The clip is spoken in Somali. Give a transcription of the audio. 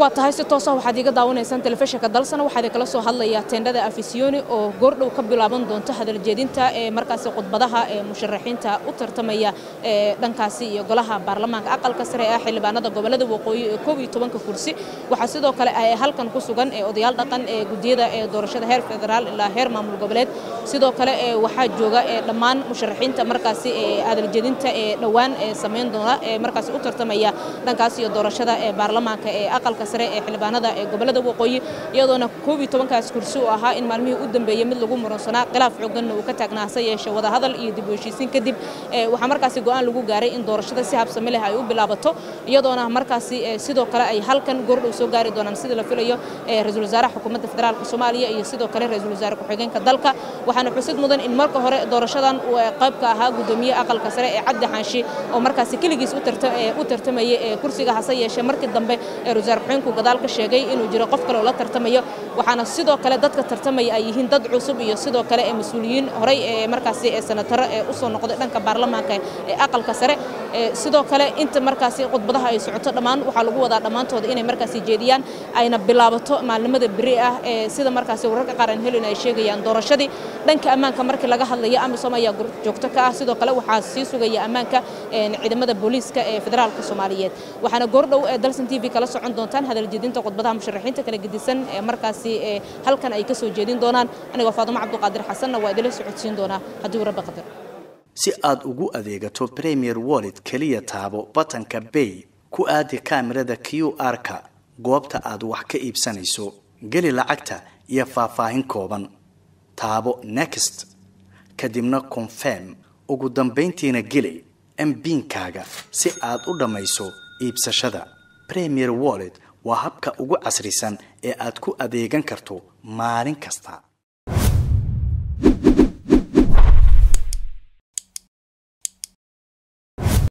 waa tahay si toosa waxaad iga daawanaysaan telefishinka dalsana. Waxaad kala soo hadlayaa teendhada afisiyoni oo goordhow ka bilaaban doonta hadaljeedinta ee markaasi khudbadaha ee musharaxiinta u tartamaya ee dhankaasi iyo golaha baarlamaanka. Aqalka sare ee xildhibaanada gobollada waqooyi ee koob iyo tobanka kursi. Waxaa sidoo kale ay halkan ku sugan ee odayaal dhaqan ee gudiyada ee doorashada heer federaal ilaa heer maamul goboleed. Sidoo kale ee waxaa jooga ee dhammaan musharaxiinta markaasi ee hadaljeedinta ee dhowaan ee samayn doona ee markaasi u tartamaya dhankaasi iyo doorashada ee baarlamaanka ee aqalka sare ee xildhibaanada ee gobollada waqooyi iyadoona koob iyo tobankaas kursi uu ahaa in maalmihii u dambeeyey mid lagu muransanaa khilaaf xooganna uu ka taagnaa hase wadahadal iyo dib u heshiisiin kadib waxaa markaasi go'aan lagu gaaray in doorashada si habsami leh ay u bilaabato iyadoona markaasi sidoo kale ay halkan goordhow soo gaari doonaan sida la filayo ra'iisul wasaaraha xukuumadda federaalka soomaaliya iyo sidoo kale ra'isul wasaare ku-xigeenka dalka. Waxaana xusid mudan in marka hore doorashadan uu qayb ka ahaa gudoomiye aqalka sare ee cabdi xaanshi oo markaasi keligiis u tartamayay kursiga hase yeeshee markii dambe ra'isul ku gadaal ka sheegay inuu jiro qof kale oo la tartamayo waxaana sidoo kale dadka tartamaya ay yihiin dad cusub iyo sidoo kale ee mas'uuliyiin horey ee markaasi ee senataro ee u soo noqday dhanka baarlamaanka ee aqalka sare sidoo kale inta markaasi khudbadaha ay socoto dhammaan waxaa lagu wadaa dhammaantooda inay markaasi jeediyaan ayna bilaabato maalnimada beri ah ee sida markaasi wararka qaran helin ay sheegayaan doorashadii. Dhanka ammaanka markii laga hadlayo amisom ayaa joogto ka ah sidoo kale waxaa sii sugaya ammaanka ciidamada booliiska ee federaalka soomaaliyeed. Waxaana goordhow dalsan t v kala socon doontaan hadaljeedinta khudbadaha musharaxiinta kala gedisan markaasi halkan ay ka soo jeedin doonaan. Anigoo faadumo cabduqaadir xasanna waa idila socodsiin doonaa. Haddii rabbi qadar si aad ugu adeegato premier wallet keliya taabo batanka bay ku aadi kaamirada q r-ka goobta aad wax ka iibsanayso geli lacagta iyo faahfaahin kooban. Taabo next. Kadibna confirm. Ugu dambayntiina geli mbiinkaaga si aad u dhammayso iibsashada. Premier wallet waa habka ugu casrisan ee aad ku adeegan karto maalin kasta